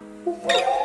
Wow.